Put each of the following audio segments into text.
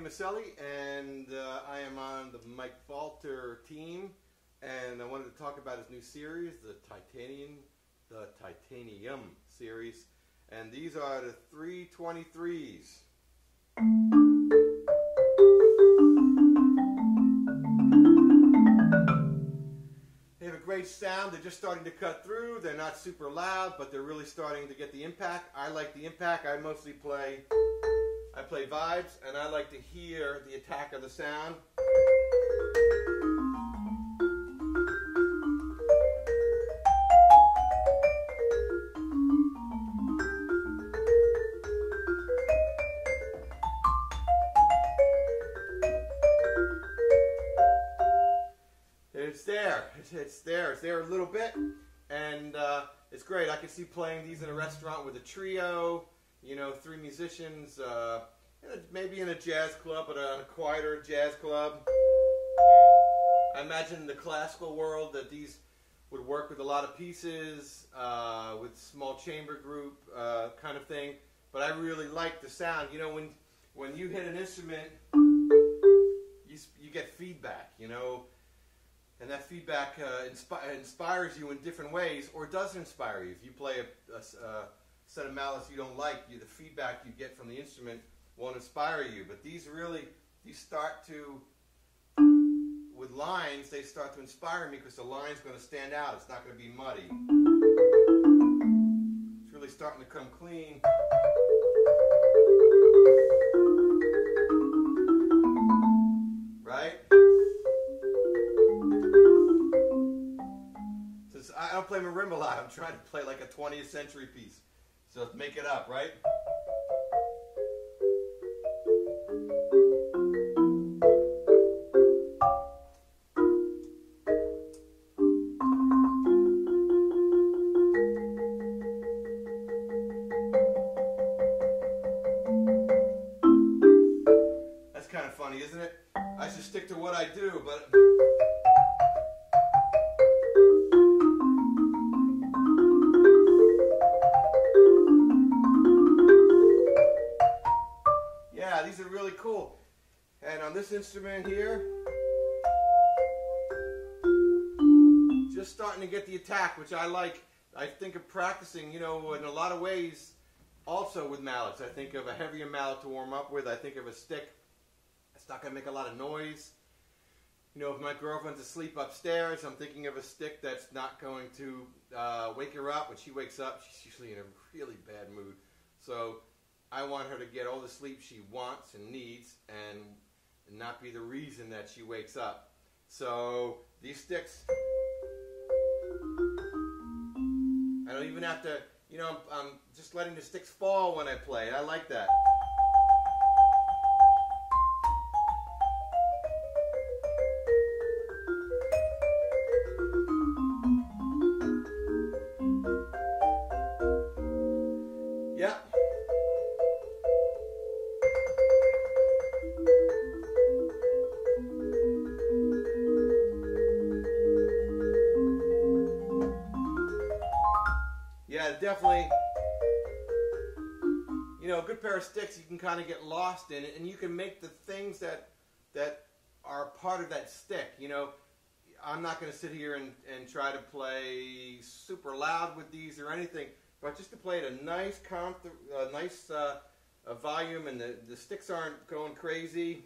Miceli, and uh, I am on the Mike Balter team. And I wanted to talk about his new series, the Titanium, the Titanium series. And these are the 323s. They have a great sound. They're just starting to cut through. They're not super loud, but they're really starting to get the impact. I like the impact. I mostly play I play vibes, and I like to hear the attack of the sound. It's there. It's, there. It's there a little bit, and uh, it's great. I can see playing these in a restaurant with a trio you know, three musicians, uh, maybe in a jazz club, but a, quieter jazz club. I imagine in the classical world that these would work with a lot of pieces, uh, with small chamber group uh, kind of thing. But I really like the sound. You know, when when you hit an instrument, you you get feedback. You know, and that feedback uh, inspi- inspires you in different ways, or doesn't inspire you. If you play a, a, a set of mallets you don't like, you, the feedback you get from the instrument won't inspire you. But these really, these start to, with lines, they start to inspire me because the line's going to stand out. It's not going to be muddy. It's really starting to come clean. Right? Since I don't play marimba a lot, I'm trying to play like a 20th century piece. So let's make it up, right? That's kind of funny, isn't it? I should stick to what I do, but... this instrument here, just starting to get the attack, which I like. I think of practicing, you know, in a lot of ways, also with mallets. I think of a heavier mallet to warm up with. I think of a stick It's not going to make a lot of noise. You know, if my girlfriend's asleep upstairs, I'm thinking of a stick that's not going to uh, wake her up. When she wakes up, she's usually in a really bad mood. So I want her to get all the sleep she wants and needs and not be the reason that she wakes up. So these sticks, I don't even have to, you know, I'm, I'm just letting the sticks fall when I play. I like that. Definitely. You know, a good pair of sticks, you can kind of get lost in it, and you can make the things that that are part of that stick. You know, I'm not going to sit here and, and try to play super loud with these or anything, but just to play at a nice, comp, a nice uh, a volume, and the, the sticks aren't going crazy.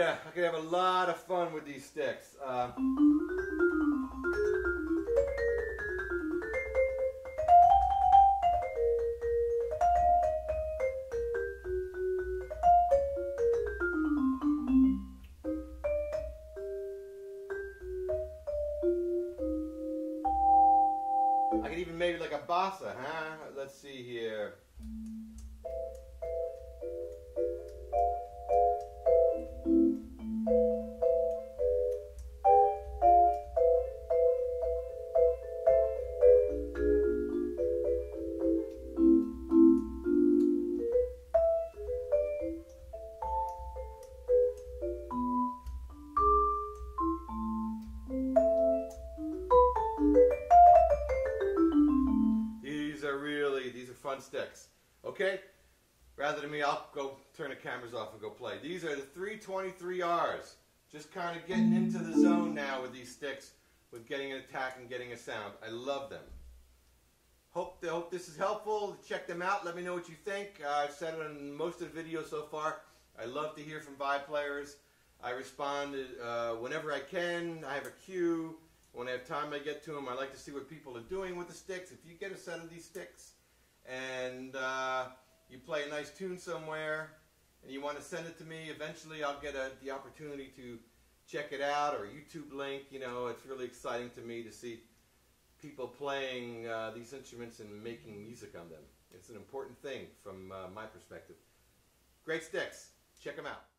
Yeah, I could have a lot of fun with these sticks. Uh, I could even maybe like a bossa, huh? Let's see here. Rather than me, I'll go turn the cameras off and go play. These are the 323Rs. Just kind of getting into the zone now with these sticks, with getting an attack and getting a sound. I love them. Hope, hope this is helpful. Check them out. Let me know what you think. Uh, I've said it on most of the videos so far. I love to hear from Vibe players. I respond uh, whenever I can. I have a queue. When I have time, I get to them. I like to see what people are doing with the sticks. If you get a set of these sticks and uh, you play a nice tune somewhere and you want to send it to me, eventually I'll get a, the opportunity to check it out or YouTube link. You know, it's really exciting to me to see people playing uh, these instruments and making music on them. It's an important thing from uh, my perspective. Great sticks. Check them out.